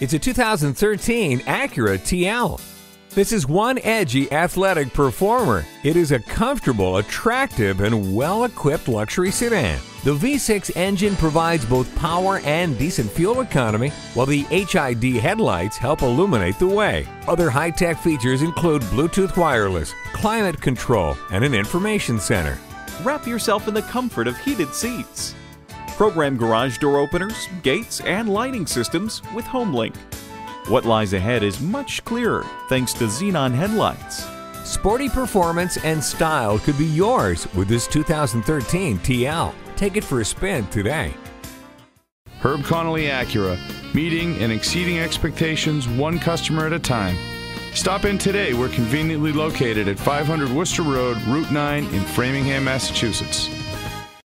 It's a 2013 Acura TL. This is one edgy athletic performer. It is a comfortable, attractive, and well equipped luxury sedan. The V6 engine provides both power and decent fuel economy, while the HID headlights help illuminate the way. Other high tech features include Bluetooth wireless, climate control, and an information center. Wrap yourself in the comfort of heated seats. Program garage door openers, gates, and lighting systems with HomeLink. What lies ahead is much clearer thanks to xenon headlights. Sporty performance and style could be yours with this 2013 TL. Take it for a spin today. Herb Connolly Acura, meeting and exceeding expectations one customer at a time. Stop in today. We're conveniently located at 500 Worcester Road, Route 9 in Framingham, Massachusetts.